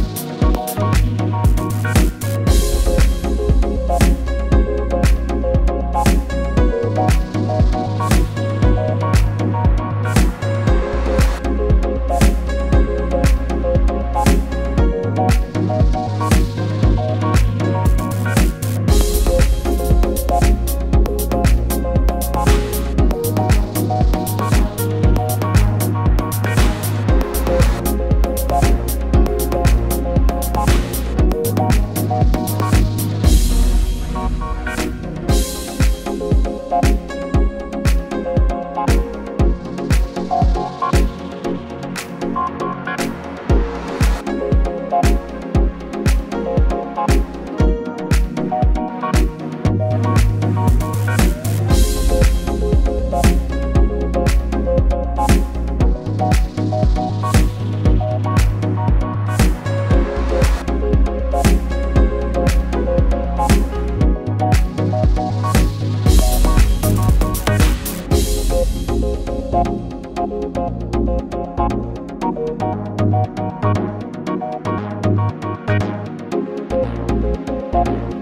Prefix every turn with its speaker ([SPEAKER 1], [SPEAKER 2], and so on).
[SPEAKER 1] Bye.
[SPEAKER 2] Thank you.